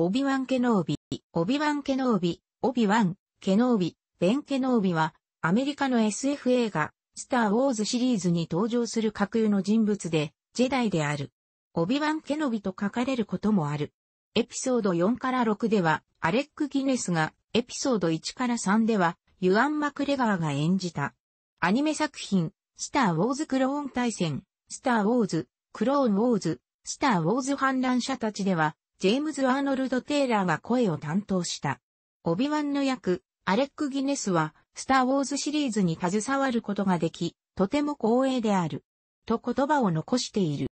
オビワン・ケノービ、オビワン・ケノービ、オビワン、ケノービ、ベン・ケノービは、アメリカの SF 映画、スター・ウォーズシリーズに登場する架空の人物で、ジェダイである。オビワン・ケノービと書かれることもある。エピソード4から6では、アレック・ギネスが、エピソード1から3では、ユアン・マクレガーが演じた。アニメ作品、スター・ウォーズ・クローン大戦、スター・ウォーズ、クローン・ウォーズ、スター・ウォーズ反乱者たちでは、ジェームズ・アーノルド・テイラーが声を担当した。オビワンの役、アレック・ギネスは、スター・ウォーズシリーズに携わることができ、とても光栄である。と言葉を残している。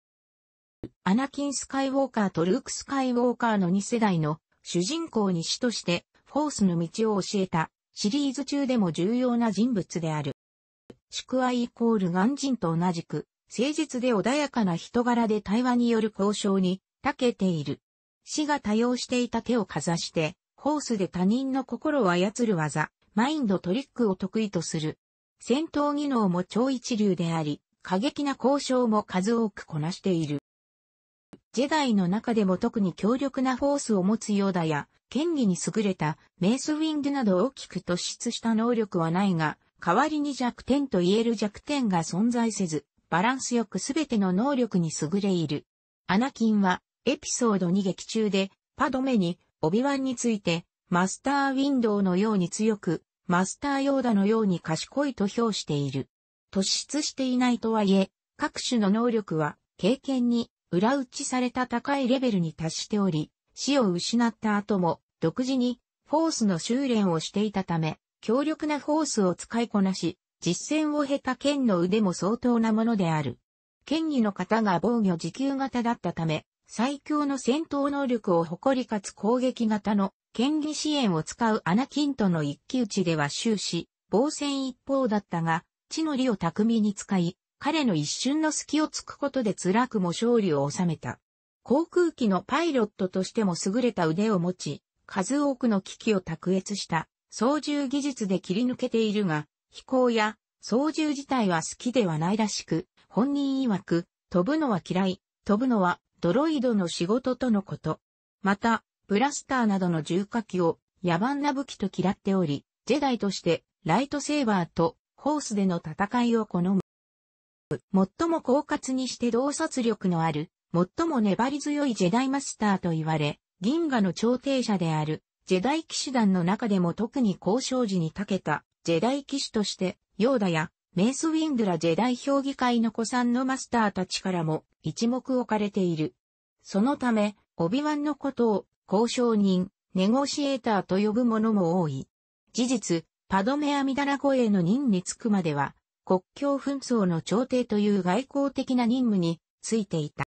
アナキン・スカイウォーカーとルーク・スカイウォーカーの2世代の主人公に死としてフォースの道を教えたシリーズ中でも重要な人物である。祝愛イコール眼人と同じく、誠実で穏やかな人柄で対話による交渉に長けている。死が多用していた手をかざして、ホースで他人の心を操る技、マインドトリックを得意とする。戦闘技能も超一流であり、過激な交渉も数多くこなしている。ジェダイの中でも特に強力なフォースを持つヨーダや、権威に優れたメースウィンドなど大きく突出した能力はないが、代わりに弱点と言える弱点が存在せず、バランスよくすべての能力に優れいる。アナキンは、エピソード2劇中で、パドメに、オビワンについて、マスターウィンドウのように強く、マスターヨーダのように賢いと評している。突出していないとはいえ、各種の能力は、経験に裏打ちされた高いレベルに達しており、死を失った後も独自にフォースの修練をしていたため、強力なフォースを使いこなし、実践を経た剣の腕も相当なものである。剣技の型が防御持久型だったため、最強の戦闘能力を誇りかつ攻撃型の剣技支援を使うアナキンとの一騎打ちでは終始、防戦一方だったが、地の利を巧みに使い、彼の一瞬の隙を突くことで辛くも勝利を収めた。航空機のパイロットとしても優れた腕を持ち、数多くの機器を卓越した操縦技術で切り抜けているが、飛行や操縦自体は好きではないらしく、本人曰く、飛ぶのは嫌い、飛ぶのはドロイドの仕事とのこと。また、ブラスターなどの重火器を野蛮な武器と嫌っており、ジェダイとしてライトセーバーとホースでの戦いを好む。最も狡猾にして洞察力のある、最も粘り強いジェダイマスターと言われ、銀河の調停者である、ジェダイ騎士団の中でも特に交渉時に長けた、ジェダイ騎士として、ヨーダや、メイスウィンドラジェダイ評議会の子さんのマスターたちからも一目置かれている。そのため、オビワンのことを交渉人、ネゴシエーターと呼ぶ者も多い。事実、パドメアミダラ護衛の任につくまでは、国境紛争の調停という外交的な任務についていた。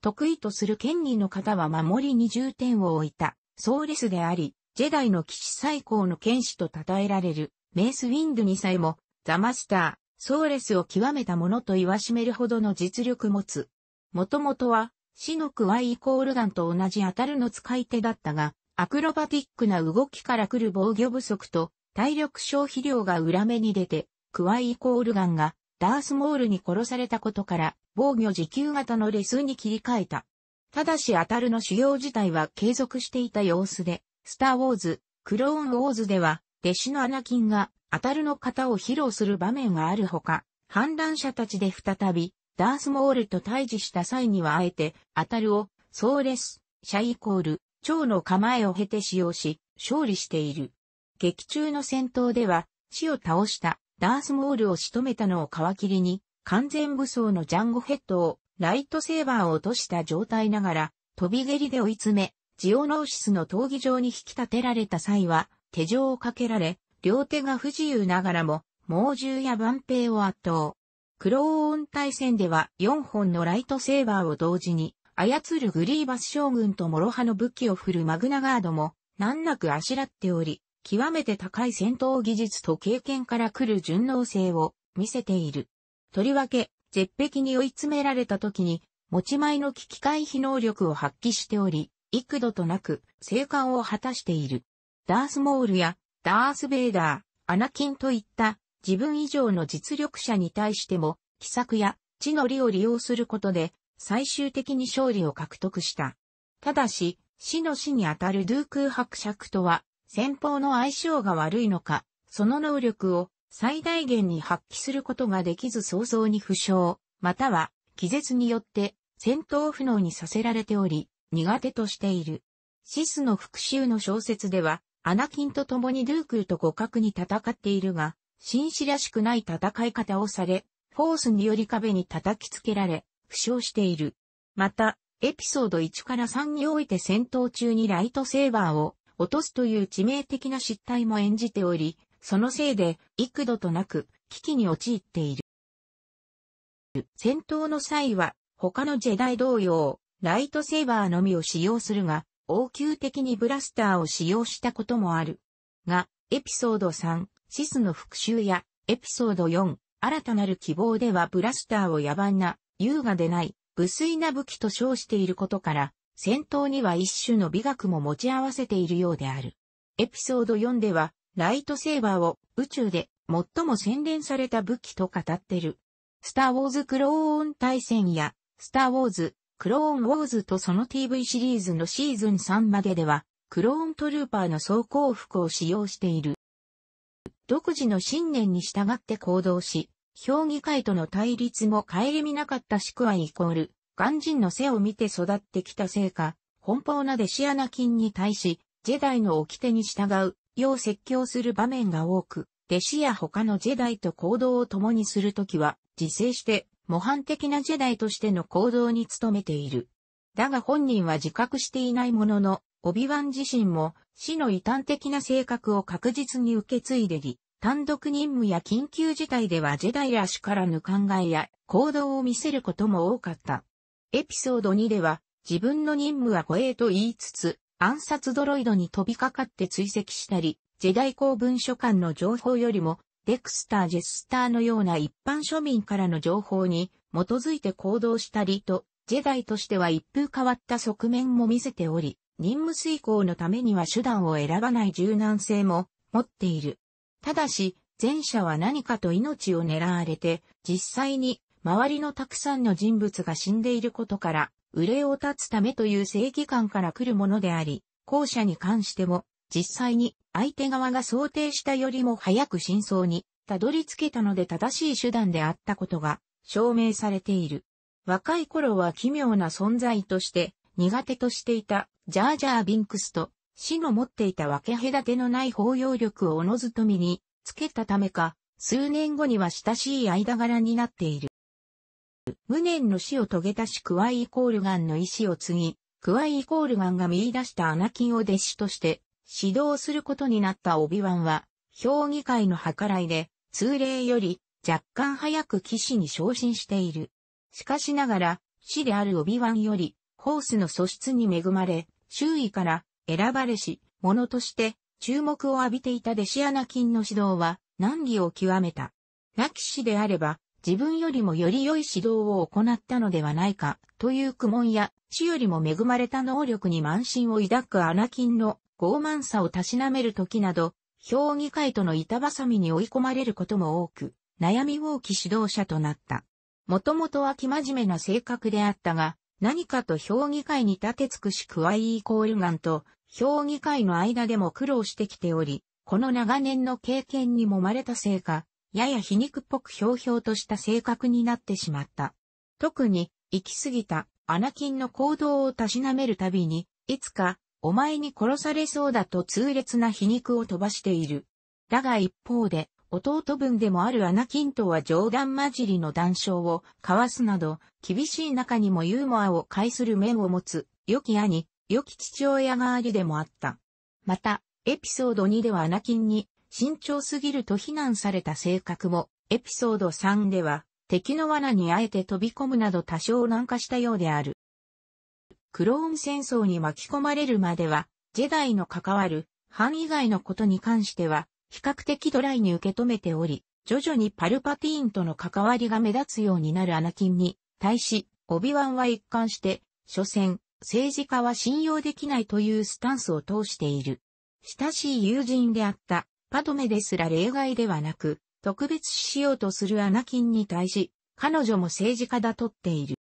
得意とする権利の方は守りに重点を置いた、ソーレスであり、ジェダイの騎士最高の剣士と称えられる、メースウィンドにさえも、ザマスター、ソーレスを極めたものと言わしめるほどの実力持つ。もともとは、死のクワイイコールガンと同じ当たるの使い手だったが、アクロバティックな動きから来る防御不足と体力消費量が裏目に出て、クワイイコールガンがダースモールに殺されたことから防御持久型のレスに切り替えた。ただしアタルの修行自体は継続していた様子で、スターウォーズ、クローンウォーズでは、弟子のアナキンがアタルの型を披露する場面があるほか、反乱者たちで再び、ダースモールと対峙した際にはあえて、アタルを、ソーレス、シャイコール、蝶の構えを経て使用し、勝利している。劇中の戦闘では、死を倒したダースモールを仕留めたのを皮切りに、完全武装のジャンゴヘッドをライトセーバーを落とした状態ながら、飛び蹴りで追い詰め、ジオノーシスの闘技場に引き立てられた際は、手錠をかけられ、両手が不自由ながらも、猛獣や万兵を圧倒。クローン対戦では4本のライトセーバーを同時に、操るグリーバス将軍と諸刃の武器を振るマグナガードも難なくあしらっており、極めて高い戦闘技術と経験から来る順応性を見せている。とりわけ、絶壁に追い詰められた時に、持ち前の危機回避能力を発揮しており、幾度となく生還を果たしている。ダースモールやダースベイダー、アナキンといった自分以上の実力者に対しても、奇策や地の利を利用することで、最終的に勝利を獲得した。ただし、死の死にあたるドゥークー伯爵とは、先方の相性が悪いのか、その能力を最大限に発揮することができず早々に負傷、または気絶によって戦闘不能にさせられており、苦手としている。シスの復讐の小説では、アナキンと共にドゥークーと互角に戦っているが、紳士らしくない戦い方をされ、フォースにより壁に叩きつけられ、負傷している。また、エピソード1から3において戦闘中にライトセーバーを落とすという致命的な失態も演じており、そのせいで幾度となく危機に陥っている。戦闘の際は他のジェダイ同様、ライトセーバーのみを使用するが、応急的にブラスターを使用したこともある。が、エピソード3、シスの復讐や、エピソード4、新たなる希望ではブラスターを野蛮な、優雅でない、無粋な武器と称していることから、戦闘には一種の美学も持ち合わせているようである。エピソード4では、ライトセーバーを宇宙で最も洗練された武器と語ってる。スターウォーズクローン対戦や、スターウォーズ、クローンウォーズとその TV シリーズのシーズン3まででは、クローントルーパーの装甲服を使用している。独自の信念に従って行動し、評議会との対立も顧みなかった宿はイコール、肝心の背を見て育ってきたせいか、奔放な弟子アナキンに対し、ジェダイの掟に従う、よう説教する場面が多く、弟子や他のジェダイと行動を共にするときは、自制して、模範的なジェダイとしての行動に努めている。だが本人は自覚していないものの、オビワン自身も死の異端的な性格を確実に受け継いでり、単独任務や緊急事態ではジェダイらしからぬ考えや行動を見せることも多かった。エピソード2では自分の任務は護衛と言いつつ、暗殺ドロイドに飛びかかって追跡したり、ジェダイ公文書館の情報よりも、デクスター・ジェスターのような一般庶民からの情報に基づいて行動したりと、ジェダイとしては一風変わった側面も見せており、任務遂行のためには手段を選ばない柔軟性も持っている。ただし、前者は何かと命を狙われて、実際に周りのたくさんの人物が死んでいることから、憂いを立つためという正義感から来るものであり、後者に関しても、実際に相手側が想定したよりも早く真相にたどり着けたので正しい手段であったことが証明されている。若い頃は奇妙な存在として苦手としていたジャージャー・ビンクスと死の持っていた分け隔てのない包容力をおのずと身につけたためか、数年後には親しい間柄になっている。無念の死を遂げたしクワイイコールガンの意志を継ぎ、クワイイコールガンが見出したアナキンを弟子として指導することになったオビワンは、評議会の計らいで、通例より若干早く騎士に昇進している。しかしながら、死であるオビワンより、ホースの素質に恵まれ、周囲から選ばれし、者として注目を浴びていた弟子アナキンの指導は難儀を極めた。亡き死であれば、自分よりもより良い指導を行ったのではないか、という苦悶や、死よりも恵まれた能力に慢心を抱くアナキンの傲慢さをたしなめる時など、評議会との板挟みに追い込まれることも多く、悩み大き指導者となった。もともとは生真面目な性格であったが、何かと評議会に立てつくしクワイーコールガンと評議会の間でも苦労してきており、この長年の経験に揉まれたせいか、やや皮肉っぽくひょうひょうとした性格になってしまった。特に、行き過ぎたアナキンの行動をたしなめるたびに、いつか、お前に殺されそうだと痛烈な皮肉を飛ばしている。だが一方で、弟分でもあるアナキンとは冗談交じりの談笑を交わすなど、厳しい中にもユーモアを介する面を持つ、良き兄、良き父親がありでもあった。また、エピソード2ではアナキンに慎重すぎると非難された性格も、エピソード3では敵の罠にあえて飛び込むなど多少軟化したようである。クローン戦争に巻き込まれるまでは、ジェダイの関わる範以外のことに関しては、比較的ドライに受け止めており、徐々にパルパティーンとの関わりが目立つようになるアナキンに対し、オビワンは一貫して、所詮、政治家は信用できないというスタンスを通している。親しい友人であったパドメですら例外ではなく、特別視しようとするアナキンに対し、彼女も政治家だとっている。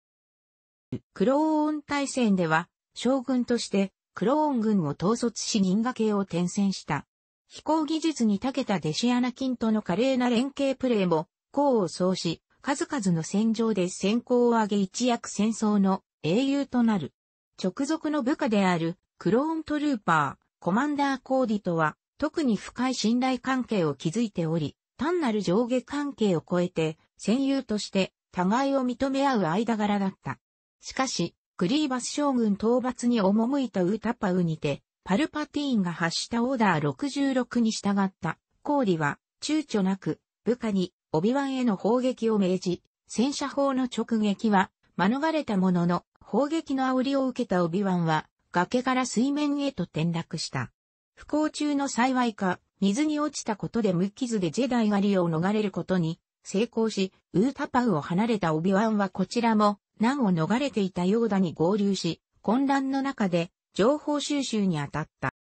クローン大戦では、将軍としてクローン軍を統率し銀河系を転戦した。飛行技術に長けた弟子アナキンとの華麗な連携プレーも、功を奏し、数々の戦場で先行を上げ一躍戦争の英雄となる。直属の部下であるクローントルーパー、コマンダーコーディとは特に深い信頼関係を築いており、単なる上下関係を超えて戦友として互いを認め合う間柄だった。しかし、クリーバス将軍討伐に赴いたウータパウにて、パルパティーンが発したオーダー66に従った、コーディは躊躇なく部下にオビワンへの砲撃を命じ、戦車砲の直撃は免れたものの、砲撃の煽りを受けたオビワンは崖から水面へと転落した。不幸中の幸いか、水に落ちたことで無傷でジェダイ狩りを逃れることに成功し、ウータパウを離れたオビワンはこちらも難を逃れていたヨーダに合流し、混乱の中で情報収集に当たった。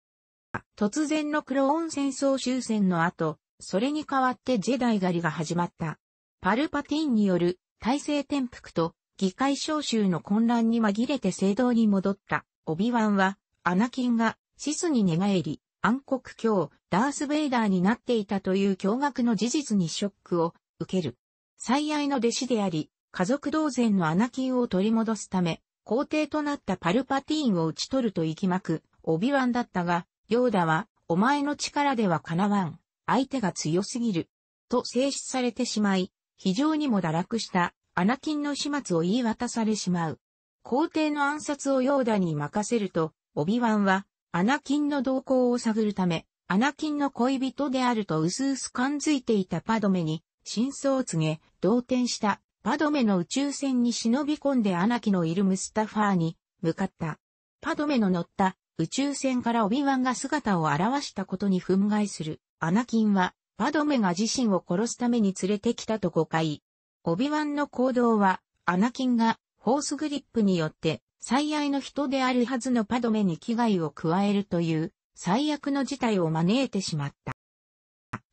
突然のクローン戦争終戦の後、それに代わってジェダイ狩りが始まった。パルパティンによる体制転覆と議会招集の混乱に紛れて聖堂に戻ったオビワンは、アナキンがシスに寝返り、暗黒教、ダース・ベイダーになっていたという驚愕の事実にショックを受ける。最愛の弟子であり、家族同然のアナキンを取り戻すため、皇帝となったパルパティーンを討ち取ると息巻く、オビワンだったが、ヨーダは、お前の力では叶わん。相手が強すぎる、と静止されてしまい、非常にも堕落したアナキンの始末を言い渡されしまう。皇帝の暗殺をヨーダに任せると、オビワンは、アナキンの動向を探るため、アナキンの恋人であると薄々感づいていたパドメに、真相を告げ、動転したパドメの宇宙船に忍び込んでアナキのいるムスタファーに向かった。パドメの乗った宇宙船からオビワンが姿を現したことに憤慨するアナキンは、パドメが自身を殺すために連れてきたと誤解。オビワンの行動は、アナキンが、フォースグリップによって、最愛の人であるはずのパドメに危害を加えるという、最悪の事態を招いてしまった。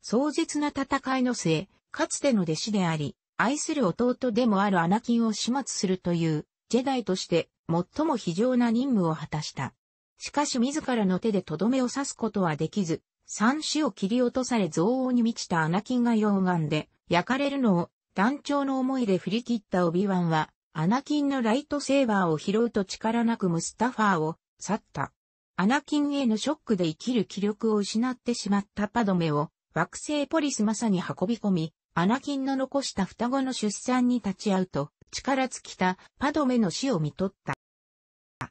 壮絶な戦いの末、かつての弟子であり、愛する弟でもあるアナキンを始末するという、ジェダイとして、最も非常な任務を果たした。しかし自らの手でとどめを刺すことはできず、三子を切り落とされ憎悪に満ちたアナキンが溶岩で焼かれるのを団長の思いで振り切ったオビワンは、アナキンのライトセーバーを拾うと力なくムスタファーを去った。アナキンへのショックで生きる気力を失ってしまったパドメを惑星ポリスマサに運び込み、アナキンの残した双子の出産に立ち会うと、力尽きたパドメの死を見とった。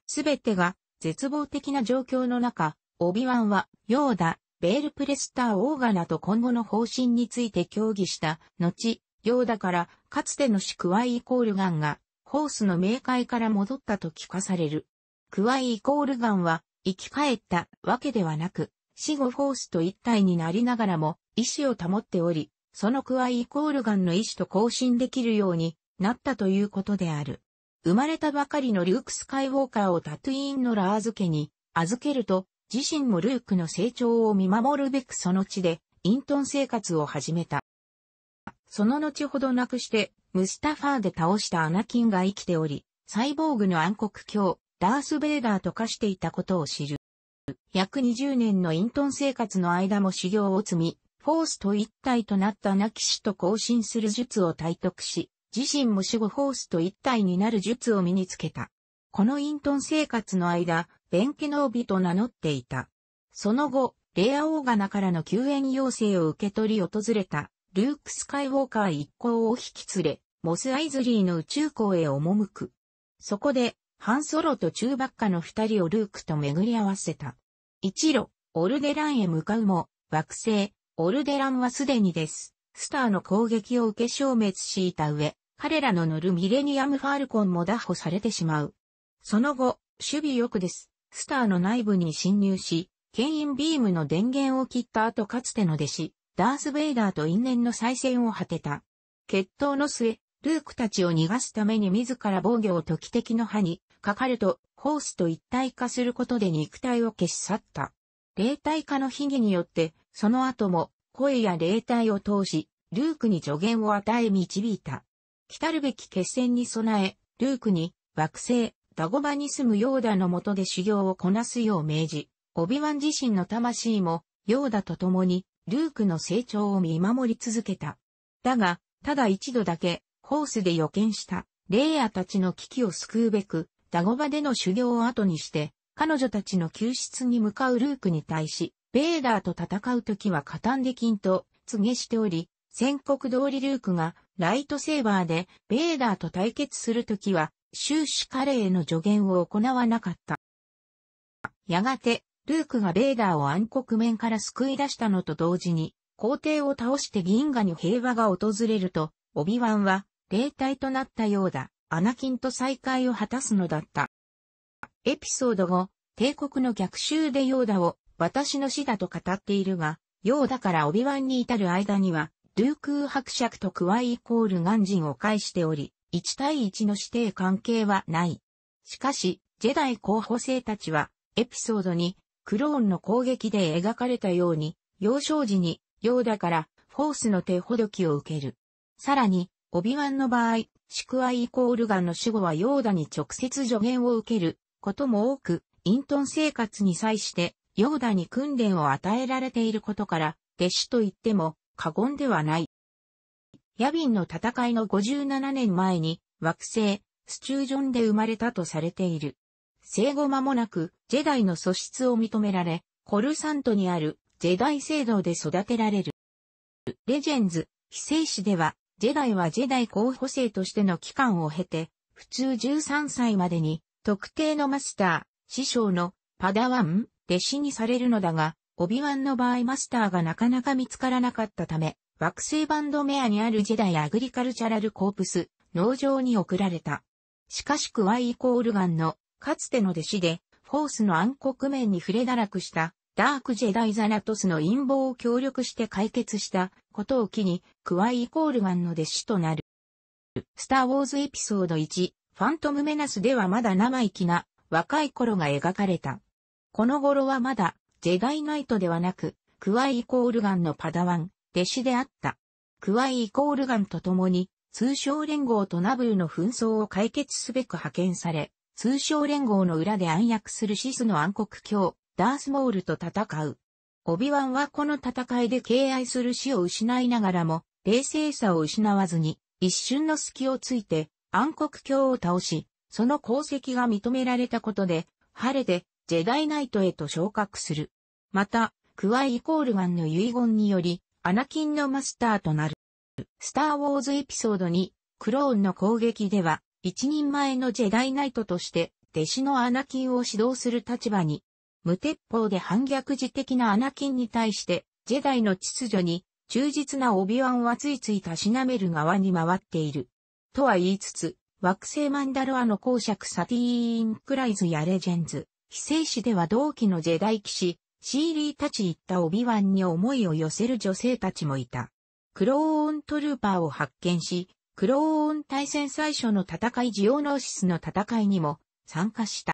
すべてが絶望的な状況の中、オビワンは、ヨーダ、ベールプレスター・オーガナと今後の方針について協議した後、ヨーダからかつての死クワイイコールガンがホースの冥界から戻ったと聞かされる。クワイイコールガンは生き返ったわけではなく、死後ホースと一体になりながらも意志を保っており、そのクワイイコールガンの意志と交信できるようになったということである。生まれたばかりのリューク・スカイウォーカーをタトゥイーンのラーズ家に預けると、自身もルークの成長を見守るべくその地で、イントン生活を始めた。その後ほどなくして、ムスタファーで倒したアナキンが生きており、サイボーグの暗黒鏡、ダース・ベイダーと化していたことを知る。約20年のイントン生活の間も修行を積み、フォースと一体となったナキシと交信する術を体得し、自身も死後フォースと一体になる術を身につけた。このイントン生活の間、ベンケノービと名乗っていた。その後、レアオーガナからの救援要請を受け取り訪れた、ルーク・スカイウォーカー一行を引き連れ、モス・アイズリーの宇宙港へ赴く。そこで、ハンソロと中ばっかの二人をルークと巡り合わせた。一路、オルデランへ向かうも、惑星、オルデランはすでにです。スターの攻撃を受け消滅しいた上、彼らの乗るミレニアム・ファルコンも奪捕されてしまう。その後、守備よくです。スターの内部に侵入し、牽引ビームの電源を切った後かつての弟子、ダース・ベイダーと因縁の再戦を果てた。決闘の末、ルークたちを逃がすために自ら防御を時敵の歯にかかると、ホースと一体化することで肉体を消し去った。霊体化の秘技によって、その後も声や霊体を通し、ルークに助言を与え導いた。来るべき決戦に備え、ルークに惑星、ダゴバに住むヨーダのもとで修行をこなすよう命じ、オビワン自身の魂も、ヨーダと共に、ルークの成長を見守り続けた。だが、ただ一度だけ、ホースで予見した、レイヤたちの危機を救うべく、ダゴバでの修行を後にして、彼女たちの救出に向かうルークに対し、ベーダーと戦う時は加担できんと告げしており、宣告通りルークがライトセーバーでベーダーと対決する時は終始彼への助言を行わなかった。やがて、ルークがベーダーを暗黒面から救い出したのと同時に、皇帝を倒して銀河に平和が訪れると、オビワンは霊体となったようだ、アナキンと再会を果たすのだった。エピソード後、帝国の逆襲でヨーダを私の死だと語っているが、ヨーダからオビワンに至る間には、ルークー伯爵とクワイイコールガンジンを介しており、1対1の指定関係はない。しかし、ジェダイ候補生たちは、エピソードに、クローンの攻撃で描かれたように、幼少時に、ヨーダから、フォースの手ほどきを受ける。さらに、オビワンの場合、シクワイイコールガンの死後はヨーダに直接助言を受けることも多く、イントン生活に際して、ヨーダに訓練を与えられていることから、弟子と言っても過言ではない。ヤビンの戦いの57年前に惑星、スチュージョンで生まれたとされている。生後間もなく、ジェダイの素質を認められ、コルサントにあるジェダイ聖堂で育てられる。レジェンズ、非正史では、ジェダイはジェダイ候補生としての期間を経て、普通13歳までに、特定のマスター、師匠のパダワン、弟子にされるのだが、オビワンの場合マスターがなかなか見つからなかったため、惑星バンドメアにあるジェダイアグリカルチャラルコープス、農場に送られた。しかしクワイイコールガンの、かつての弟子で、フォースの暗黒面に触れ堕落した、ダークジェダイザナトスの陰謀を協力して解決したことを機に、クワイイコールガンの弟子となる。スターウォーズエピソード1、ファントムメナスではまだ生意気な若い頃が描かれた。この頃はまだ、ジェダイナイトではなく、クワイイコールガンのパダワン、弟子であった。クワイイコールガンと共に、通商連合とナブーの紛争を解決すべく派遣され、通商連合の裏で暗躍するシスの暗黒教、ダースモールと戦う。オビワンはこの戦いで敬愛する死を失いながらも、冷静さを失わずに、一瞬の隙をついて、暗黒教を倒し、その功績が認められたことで、晴れて、ジェダイナイトへと昇格する。また、クワイイコールガンの遺言により、アナキンのマスターとなる。スターウォーズエピソード2、クローンの攻撃では、一人前のジェダイナイトとして、弟子のアナキンを指導する立場に、無鉄砲で反逆児的なアナキンに対して、ジェダイの秩序に、忠実なオビワンはついついたしなめる側に回っている。とは言いつつ、惑星マンダロアの公爵サティーン・クライズやレジェンズ、非正史では同期のジェダイ騎士、シーリー・タチといったオビワンに思いを寄せる女性たちもいた。クローントルーパーを発見し、クローン対戦最初の戦いジオノーシスの戦いにも参加した。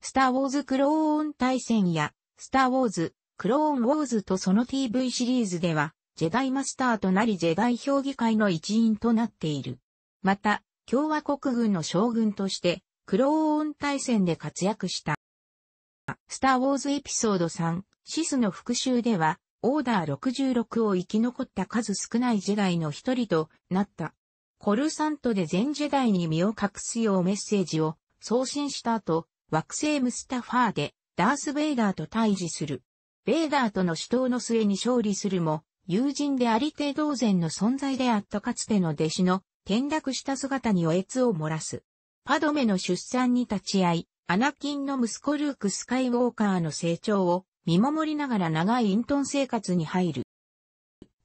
スターウォーズクローン対戦や、スターウォーズ、クローンウォーズとその TV シリーズでは、ジェダイマスターとなりジェダイ評議会の一員となっている。また、共和国軍の将軍として、クローン対戦で活躍した。スターウォーズエピソード3、シスの復讐では、オーダー66を生き残った数少ないジェダイの一人となった。コルサントで全ジェダイに身を隠すようメッセージを送信した後、惑星ムスタファーでダース・ベイダーと対峙する。ベイダーとの死闘の末に勝利するも、友人でありて同然の存在であったかつての弟子の転落した姿におえつを漏らす。パドメの出産に立ち会い、アナキンの息子ルーク・スカイウォーカーの成長を見守りながら長いイントン生活に入る。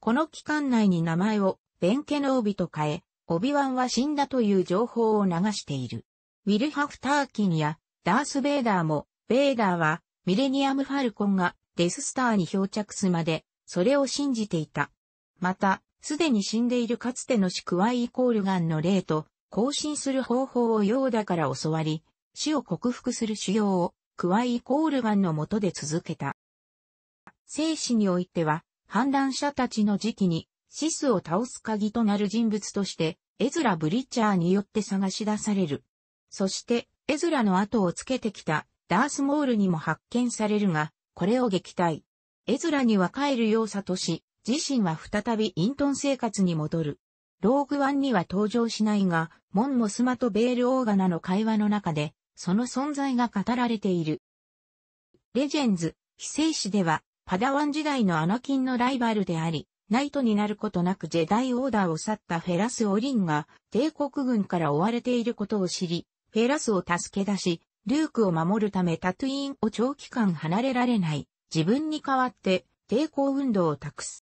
この期間内に名前をベンケノービと変え、オビワンは死んだという情報を流している。ウィル・ハフターキンやダース・ベイダーも、ベイダーはミレニアム・ファルコンがデススターに漂着すまで、それを信じていた。また、すでに死んでいるかつてのシクワイイコールガンの例と、更新する方法をヨーダから教わり、死を克服する修行を、クワイコールガンのもとで続けた。生死においては、反乱者たちの時期に、シスを倒す鍵となる人物として、エズラ・ブリッチャーによって探し出される。そして、エズラの後をつけてきたダースモールにも発見されるが、これを撃退。エズラには帰るよう諭し、自身は再びイントン生活に戻る。ローグワンには登場しないが、モンモスマとベールオーガナの会話の中で、その存在が語られている。レジェンズ、非正史では、パダワン時代のアナキンのライバルであり、ナイトになることなくジェダイオーダーを去ったフェラス・オリンが帝国軍から追われていることを知り、フェラスを助け出し、ルークを守るためタトゥイーンを長期間離れられない、自分に代わって抵抗運動を託す。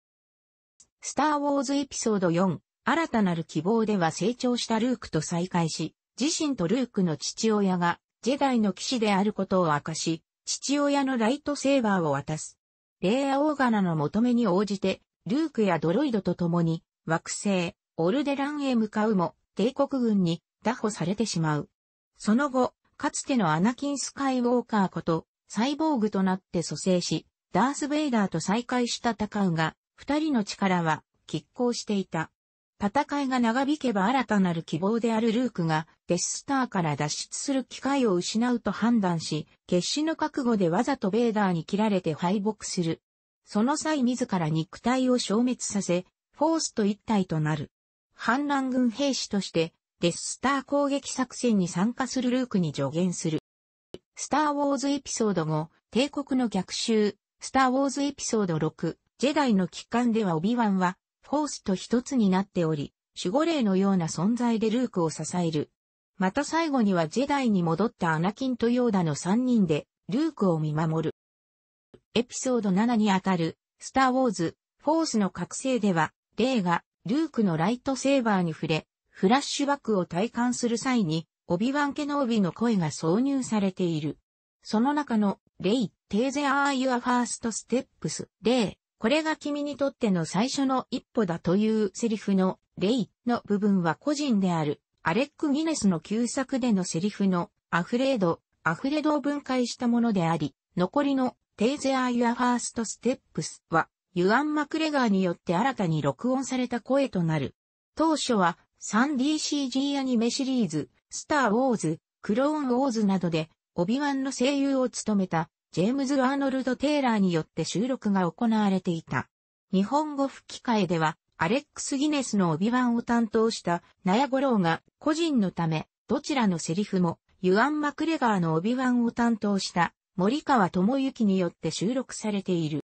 スター・ウォーズエピソード4、新たなる希望では成長したルークと再会し、自身とルークの父親がジェダイの騎士であることを明かし、父親のライトセーバーを渡す。レイヤ・オーガナの求めに応じて、ルークやドロイドと共に惑星、オルデランへ向かうも、帝国軍に打破されてしまう。その後、かつてのアナキン・スカイウォーカーこと、サイボーグとなって蘇生し、ダース・ベイダーと再会した戦うが、二人の力は拮抗していた。戦いが長引けば新たなる希望であるルークがデススターから脱出する機会を失うと判断し、決死の覚悟でわざとベーダーに切られて敗北する。その際自ら肉体を消滅させ、フォースと一体となる。反乱軍兵士としてデススター攻撃作戦に参加するルークに助言する。スターウォーズエピソード5、帝国の逆襲、スターウォーズエピソード6、ジェダイの帰還ではオビワンは、フォースと一つになっており、守護霊のような存在でルークを支える。また最後にはジェダイに戻ったアナキンとヨーダの3人で、ルークを見守る。エピソード7にあたる、スターウォーズ、フォースの覚醒では、レイが、ルークのライトセーバーに触れ、フラッシュバックを体感する際に、オビワン・ケノービの声が挿入されている。その中の、レイ、テーゼアーユアファーストステップス、レイ、これが君にとっての最初の一歩だというセリフの、レイの部分は故人である、アレック・ギネスの旧作でのセリフの、 afraid、afraid を分解したものであり、残りの、 these are your first steps は、ユアン・マクレガーによって新たに録音された声となる。当初は 3DCG アニメシリーズ、スター・ウォーズ、クローン・ウォーズなどで、オビワンの声優を務めた、ジェームズ・アーノルド・テイラーによって収録が行われていた。日本語吹き替えでは、アレックス・ギネスのオビワンを担当した納谷悟朗が故人のため、どちらのセリフも、ユアン・マクレガーのオビワンを担当した森川智之によって収録されている。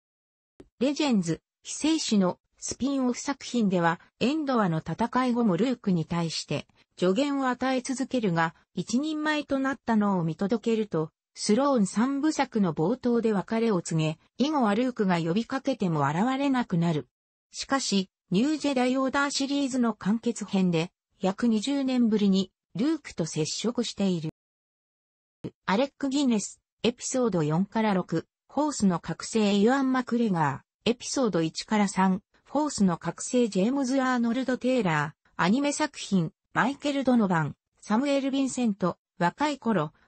レジェンズ、非正史のスピンオフ作品では、エンドアの戦い後もルークに対して、助言を与え続けるが、一人前となったのを見届けると、スローン三部作の冒頭で別れを告げ、以後はルークが呼びかけても現れなくなる。しかし、ニュージェダイオーダーシリーズの完結編で、約20年ぶりにルークと接触している。アレック・ギネス、エピソード4から6、ホースの覚醒ユアン・マクレガー、エピソード1から3、フォースの覚醒ジェームズ・アーノルド・テイラー、アニメ作品、マイケル・ドノバン、サムエル・ヴィンセント、若い頃、